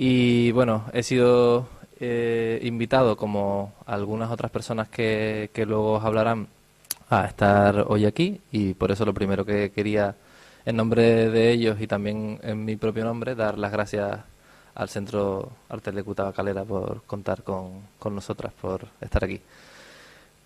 Y bueno, he sido eh, invitado, como algunas otras personas que, que luego os hablarán, a estar hoy aquí y por eso lo primero que quería, en nombre de ellos y también en mi propio nombre, dar las gracias al Centro Artes de Calera por contar con, con nosotras, por estar aquí.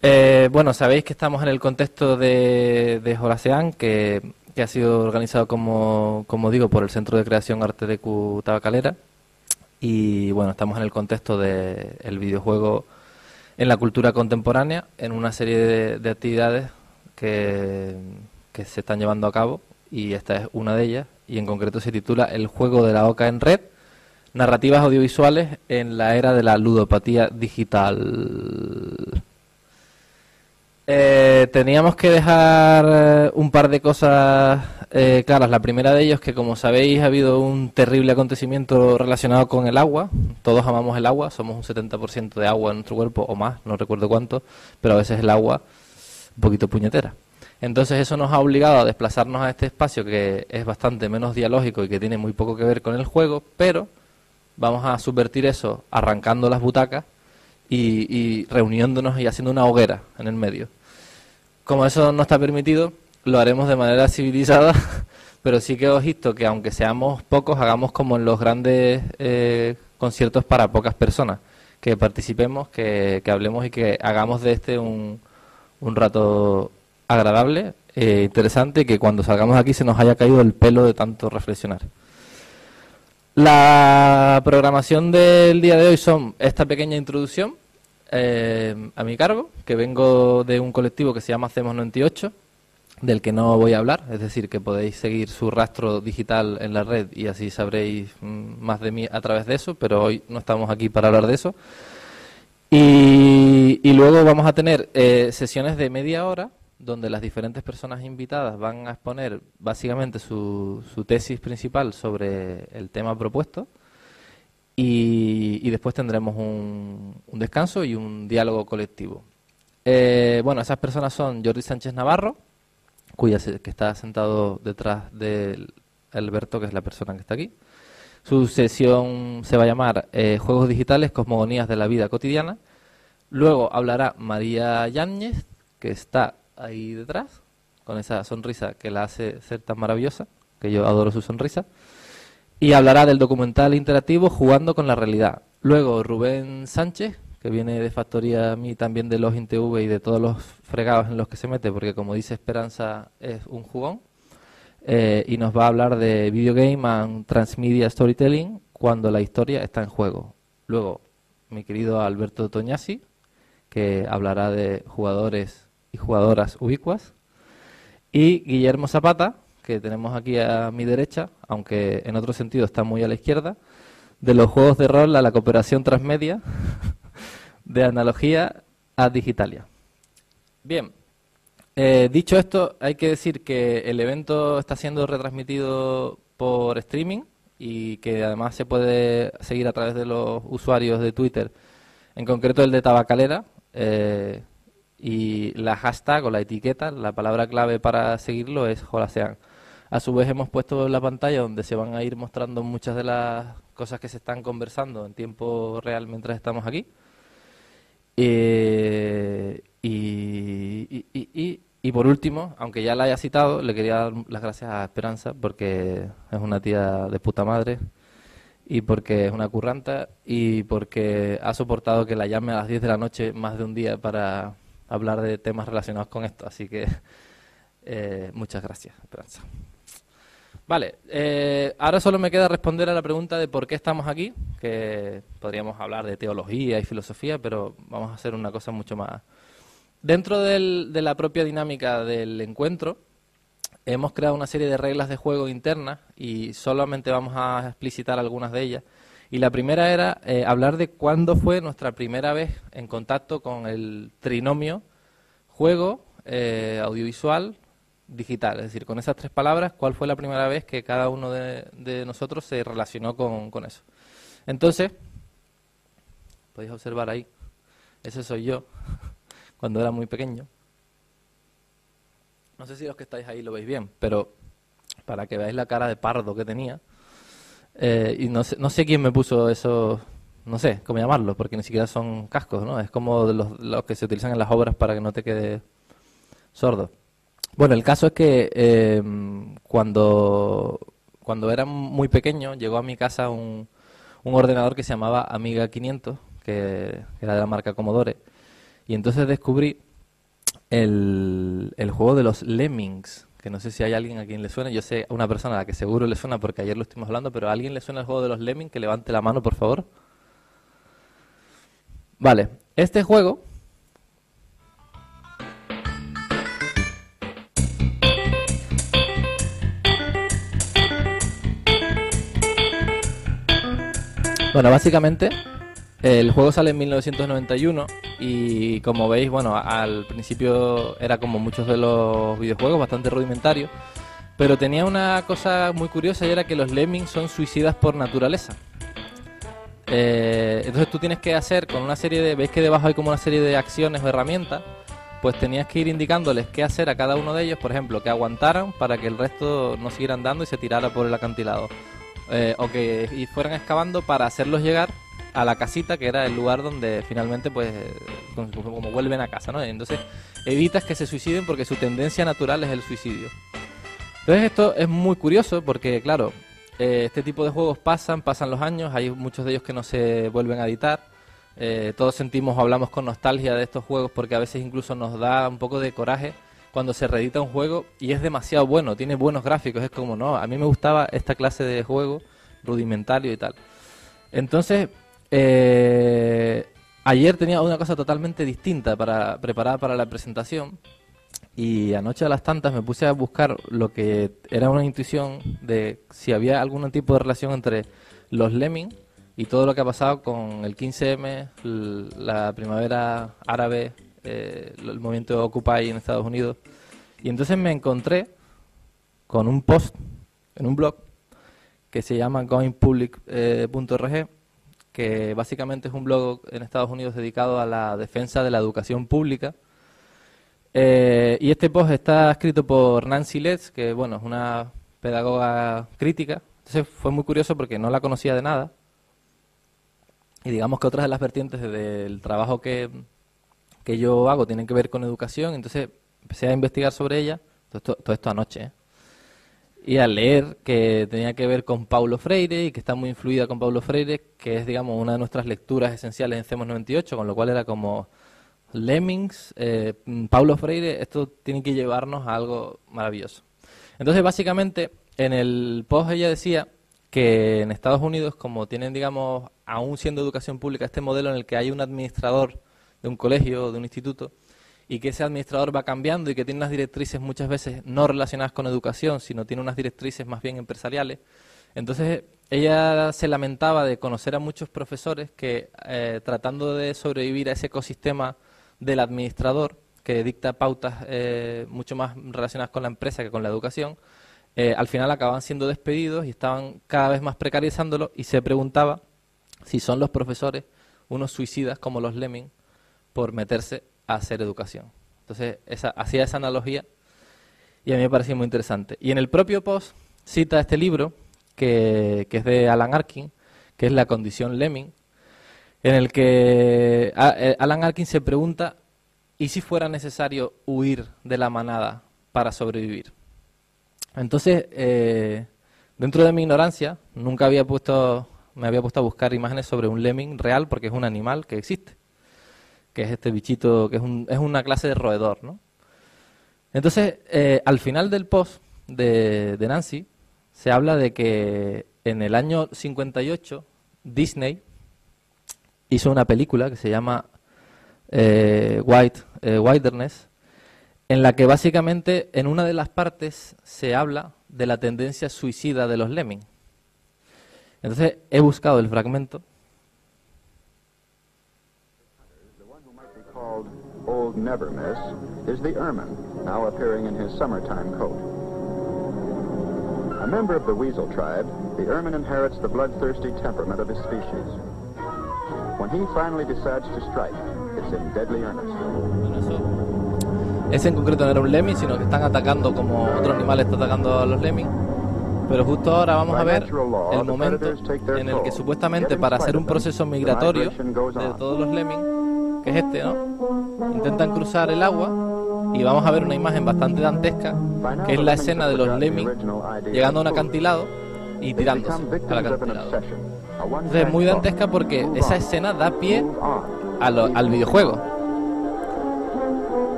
Eh, bueno, sabéis que estamos en el contexto de, de Jolasean, que, que, ha sido organizado, como, como digo, por el Centro de Creación Arte de Calera y bueno, estamos en el contexto del videojuego en la cultura contemporánea, en una serie de, actividades que, que, se están llevando a cabo y esta es una de ellas y en concreto se titula El juego de la oca en red, narrativas audiovisuales en la era de la ludopatía digital. Eh, teníamos que dejar eh, un par de cosas eh, claras. La primera de ellos que, como sabéis, ha habido un terrible acontecimiento relacionado con el agua. Todos amamos el agua, somos un 70% de agua en nuestro cuerpo o más, no recuerdo cuánto, pero a veces el agua un poquito puñetera. Entonces eso nos ha obligado a desplazarnos a este espacio que es bastante menos dialógico y que tiene muy poco que ver con el juego, pero vamos a subvertir eso arrancando las butacas y, y reuniéndonos y haciendo una hoguera en el medio. Como eso no está permitido, lo haremos de manera civilizada, pero sí que os visto que aunque seamos pocos, hagamos como en los grandes eh, conciertos para pocas personas, que participemos, que, hablemos y que hagamos de este un, rato agradable, eh, interesante, que cuando salgamos aquí se nos haya caído el pelo de tanto reflexionar. La programación del día de hoy son esta pequeña introducción eh, a mi cargo, que vengo de un colectivo que se llama Hacemos 98, del que no voy a hablar, es decir, que podéis seguir su rastro digital en la red y así sabréis mm, más de mí a través de eso, pero hoy no estamos aquí para hablar de eso. Y, luego vamos a tener eh, sesiones de media hora donde las diferentes personas invitadas van a exponer básicamente su, su tesis principal sobre el tema propuesto y, después tendremos un, un, descanso y un diálogo colectivo. Eh, bueno, esas personas son Jordi Sánchez Navarro, cuya que está sentado detrás de Alberto, que es la persona que está aquí. Su sesión se va a llamar eh, Juegos Digitales, Cosmogonías de la Vida Cotidiana. Luego hablará María Yáñez, que está ahí detrás, con esa sonrisa que la hace ser tan maravillosa, que yo adoro su sonrisa. Y hablará del documental interactivo Jugando con la Realidad. Luego Rubén Sánchez, que viene de Factoría mí también de los INTV y de todos los fregados en los que se mete, porque como dice Esperanza es un jugón, eh, y nos va a hablar de video game and transmedia storytelling cuando la historia está en juego. Luego, mi querido Alberto Toñasi, que hablará de jugadores y jugadoras ubicuas, y Guillermo Zapata, que tenemos aquí a mi derecha, aunque en otro sentido está muy a la izquierda, de los juegos de rol a la cooperación transmedia, de analogía a digitalia. Bien, eh, dicho esto, hay que decir que el evento está siendo retransmitido por streaming y que además se puede seguir a través de los usuarios de Twitter, en concreto el de Tabacalera, eh, y la hashtag o la etiqueta, la palabra clave para seguirlo es Jolasean. A su vez hemos puesto la pantalla donde se van a ir mostrando muchas de las cosas que se están conversando en tiempo real mientras estamos aquí. Eh, y, y, por último, aunque ya la haya citado, le quería dar las gracias a Esperanza porque es una tía de puta madre y porque es una curranta y porque ha soportado que la llame a las 10 de la noche más de un día para hablar de temas relacionados con esto. Así que eh, muchas gracias, Esperanza. Vale, eh, ahora solo me queda responder a la pregunta de por qué estamos aquí, que podríamos hablar de teología y filosofía, pero vamos a hacer una cosa mucho más. Dentro de la propia dinámica del encuentro, hemos creado una serie de reglas de juego internas y solamente vamos a explicitar algunas de ellas. Y la primera era eh, hablar de cuándo fue nuestra primera vez en contacto con el trinomio juego, eh, audiovisual, digital. Es decir, con esas tres palabras, ¿cuál fue la primera vez que cada uno de, nosotros se relacionó con, eso? Entonces, podéis observar ahí, ese soy yo, cuando era muy pequeño. No sé si los que estáis ahí lo veis bien, pero para que veáis la cara de pardo que tenía, Eh, y no sé, no sé quién me puso eso, no sé cómo llamarlo, porque ni siquiera son cascos, ¿no? Es como los, los que se utilizan en las obras para que no te quede sordo. Bueno, el caso es que eh, cuando, cuando era muy pequeño llegó a mi casa un, un ordenador que se llamaba Amiga 500, que, era de la marca Commodore, y entonces descubrí el, el juego de los Lemmings, que no sé si hay alguien a quien le suena, yo sé a una persona a la que seguro le suena porque ayer lo estuvimos hablando, pero ¿a alguien le suena el juego de los Lemmings? Que levante la mano, por favor. Vale, este juego Bueno, básicamente el juego sale en 1991 y como veis, bueno, al principio era como muchos de los videojuegos, bastante rudimentario, pero tenía una cosa muy curiosa y era que los lemmings son suicidas por naturaleza. Eh, entonces tú tienes que hacer con una serie de, veis que debajo hay como una serie de acciones o herramientas, pues tenías que ir indicándoles qué hacer a cada uno de ellos, por ejemplo, que aguantaran para que el resto no siguieran dando y se tirara por el acantilado. Eh, o que fueran excavando para hacerlos llegar a la casita que era el lugar donde finalmente pues como, vuelven a casa, ¿no? Entonces evitas que se suiciden porque su tendencia natural es el suicidio. Entonces esto es muy curioso porque claro, eh, este tipo de juegos pasan, pasan los años, hay muchos de ellos que no se vuelven a editar. Eh, todos sentimos, hablamos con nostalgia de estos juegos porque a veces incluso nos da un poco de coraje cuando se reedita un juego y es demasiado bueno, tiene buenos gráficos, es como, no, a mí me gustaba esta clase de juego rudimentario y tal. Entonces, eh, ayer tenía una cosa totalmente distinta para preparada para la presentación y anoche a las tantas me puse a buscar lo que era una intuición de si había algún tipo de relación entre los Lemming y todo lo que ha pasado con el 15M, la primavera árabe eh, el movimiento Occupy en Estados Unidos. Y entonces me encontré con un post en un blog que se llama goingpublic.org, eh, que básicamente es un blog en Estados Unidos dedicado a la defensa de la educación pública. Eh, y este post está escrito por Nancy Letts, que bueno, es una pedagoga crítica. Entonces fue muy curioso porque no la conocía de nada. Y digamos que otras de las vertientes del trabajo que, que yo hago tienen que ver con educación, entonces empecé a investigar sobre ella, todo esto, anoche, ¿eh? y a leer que tenía que ver con Paulo Freire y que está muy influida con Paulo Freire, que es, digamos, una de nuestras lecturas esenciales en CEMOS 98, con lo cual era como Lemmings, eh, Paulo Freire, esto tiene que llevarnos a algo maravilloso. Entonces, básicamente, en el post ella decía que en Estados Unidos, como tienen, digamos, aún siendo educación pública, este modelo en el que hay un administrador de un colegio o de un instituto y que ese administrador va cambiando y que tiene unas directrices muchas veces no relacionadas con educación, sino tiene unas directrices más bien empresariales. Entonces ella se lamentaba de conocer a muchos profesores que eh, tratando de sobrevivir a ese ecosistema del administrador que dicta pautas eh, mucho más relacionadas con la empresa que con la educación, eh, al final acababan siendo despedidos y estaban cada vez más precarizándolo y se preguntaba si son los profesores unos suicidas como los Lemming por meterse a hacer educación. Entonces, esa, hacía esa analogía y a mí me parecía muy interesante. Y en el propio post cita este libro, que, es de Alan Arkin, que es La condición Lemming, en el que eh, Alan Arkin se pregunta, ¿y si fuera necesario huir de la manada para sobrevivir? Entonces, eh, dentro de mi ignorancia, nunca había puesto, me había puesto a buscar imágenes sobre un lemming real, porque es un animal que existe que es este bichito, que es, un, es una clase de roedor, ¿no? Entonces, eh, al final del post de, Nancy, se habla de que en el año 58 Disney hizo una película que se llama eh, White, eh, Wilderness, en la que básicamente en una de las partes se habla de la tendencia suicida de los lemmings. Entonces he buscado el fragmento old never miss, is the ermine, now appearing in his summertime coat. A member of the weasel tribe, the ermine inherits the bloodthirsty temperament of his species. When he finally decides to strike, it's in deadly earnest. Ese en concreto no era un lemming, sino que están atacando como otro animal está atacando a los lemmings. Pero justo ahora vamos a ver el momento en el que supuestamente para hacer un proceso migratorio de todos los lemmings, que es este, ¿no? Intentan cruzar el agua y vamos a ver una imagen bastante dantesca, que es la escena de los lemmings llegando a un acantilado y tirándose al acantilado. Entonces es muy dantesca porque esa escena da pie al videojuego.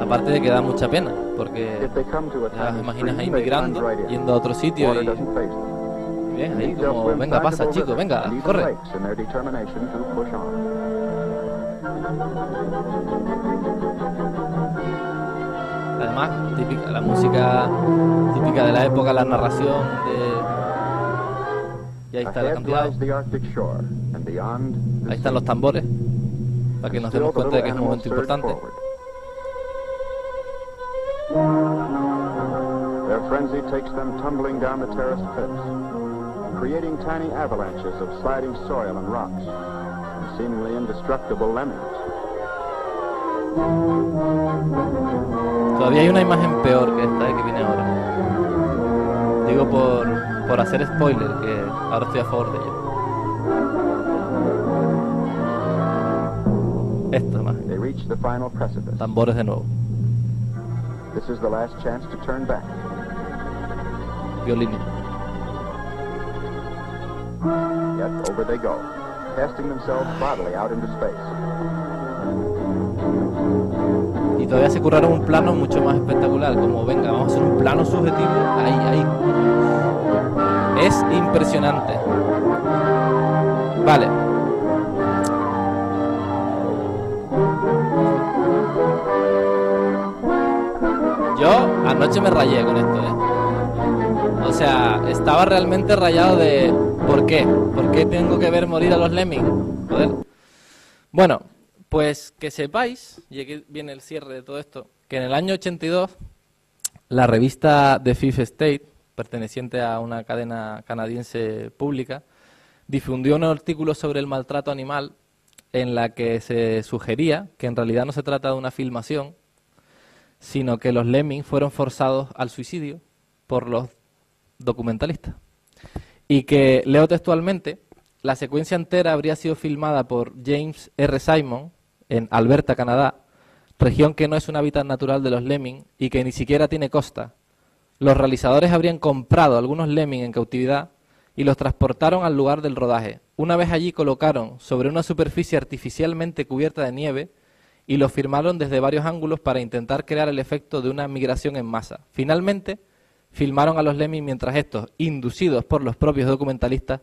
Aparte de que da mucha pena, porque ya imaginas ahí migrando, yendo a otro sitio y... Bien, ahí como, venga, pasa chico, venga, corre. Además, típica, la música típica de la época, la narración de... Y ahí está el acantilado. Ahí están los tambores, para que nos demos cuenta de que es un momento importante. Their frenzy takes them tumbling down the terraced cliffs, creating tiny avalanches of sliding soil and rocks, and seemingly indestructible lemmings. Todavía hay una imagen peor que esta que viene ahora. Digo por, por hacer spoiler, que ahora estoy a favor de ello. Esto más. Tambores de nuevo. This is the last chance to turn back. Violini. Yet over they go, casting themselves bodily out into space. Y todavía se curraron un plano mucho más espectacular, como venga, vamos a hacer un plano subjetivo, ahí, ahí. Es impresionante. Vale, Yo anoche me rayé con esto, ¿eh? O sea, estaba realmente rayado de ¿por qué? ¿Por qué tengo que ver morir a los lemmings? Bueno, pues que sepáis, y aquí viene el cierre de todo esto, que en el año 82 la revista The Fifth State, perteneciente a una cadena canadiense pública, difundió un artículo sobre el maltrato animal en la que se sugería que en realidad no se trata de una filmación, sino que los lemmings fueron forzados al suicidio por los documentalistas. Y que, leo textualmente, la secuencia entera habría sido filmada por James R. Simon en Alberta, Canadá, región que no es un hábitat natural de los lemmings y que ni siquiera tiene costa. Los realizadores habrían comprado algunos lemmings en cautividad y los transportaron al lugar del rodaje. Una vez allí colocaron sobre una superficie artificialmente cubierta de nieve y lo firmaron desde varios ángulos para intentar crear el efecto de una migración en masa. Finalmente, filmaron a los lemmings mientras estos, inducidos por los propios documentalistas,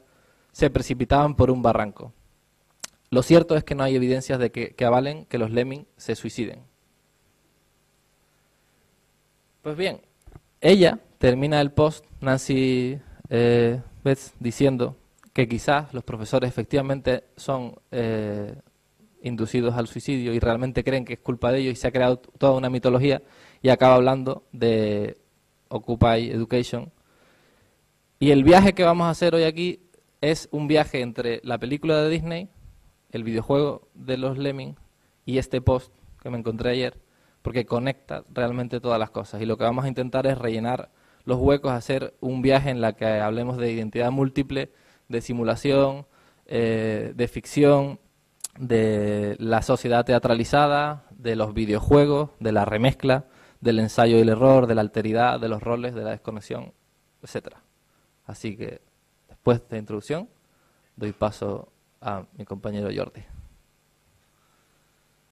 se precipitaban por un barranco. Lo cierto es que no hay evidencias de que, avalen que los lemmings se suiciden. Pues bien, ella termina el post, Nancy eh, diciendo que quizás los profesores efectivamente son eh, inducidos al suicidio y realmente creen que es culpa de ellos y se ha creado toda una mitología y acaba hablando de Occupy Education. Y el viaje que vamos a hacer hoy aquí es un viaje entre la película de Disney, el videojuego de los Lemmings y este post que me encontré ayer, porque conecta realmente todas las cosas. Y lo que vamos a intentar es rellenar los huecos, hacer un viaje en la que hablemos de identidad múltiple, de simulación, eh, de ficción, de la sociedad teatralizada, de los videojuegos, de la remezcla, del ensayo y el error, de la alteridad, de los roles, de la desconexión, etcétera. Así que después de introducción doy paso a mi compañero Jordi.